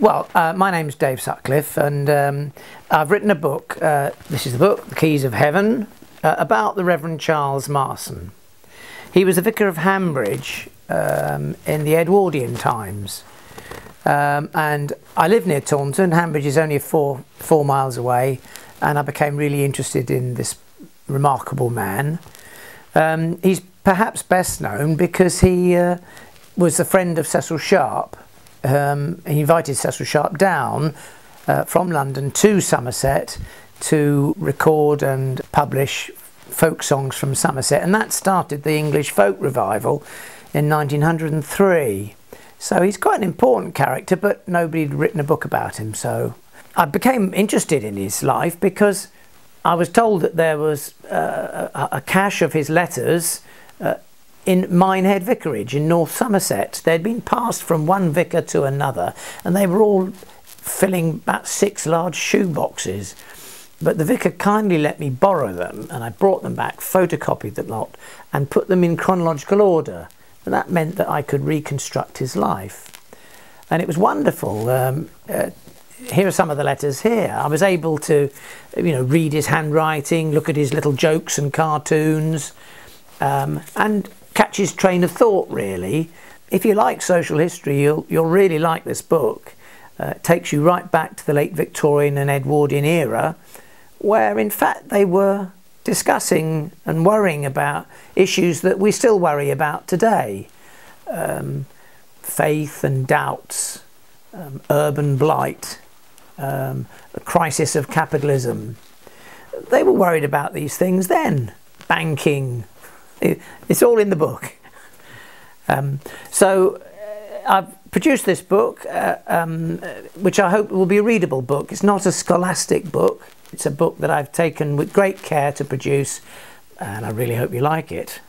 well, uh, my name's Dave Sutcliffe, and um, I've written a book. Uh, this is the book, The Keys of Heaven, uh, about the Reverend Charles Marson. He was the vicar of Hambridge um, in the Edwardian times. Um, and I live near Taunton. Hambridge is only four four miles away, and I became really interested in this remarkable man. Um, he's perhaps best known because he uh, was a friend of Cecil Sharp. Um, he invited Cecil Sharp down uh, from London to Somerset to record and publish folk songs from Somerset, and that started the English folk revival in 1903. So he's quite an important character, but nobody had written a book about him. So I became interested in his life because I was told that there was uh, a, cache of his letters uh, in Minehead Vicarage in North Somerset. They'd been passed from one vicar to another, and they were all filling about six large shoe boxes. But the vicar kindly let me borrow them, and I brought them back, photocopied the lot, and put them in chronological order. And that meant that I could reconstruct his life. And it was wonderful. Um, uh, here are some of the letters here. I was able to, you know, read his handwriting, look at his little jokes and cartoons, um, and catch his train of thought. Really, if you like social history, you'll you'll really like this book. Uh, it takes you right back to the late Victorian and Edwardian era, where in fact they were discussing and worrying about issues that we still worry about today. Um, faith and doubts, um, urban blight, um, the crisis of capitalism. They were worried about these things then. Banking, it's all in the book. Um, so uh, I've produced this book, uh, um, which I hope will be a readable book. It's not a scholastic book. It's a book that I've taken with great care to produce, and I really hope you like it.